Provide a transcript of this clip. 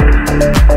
Thank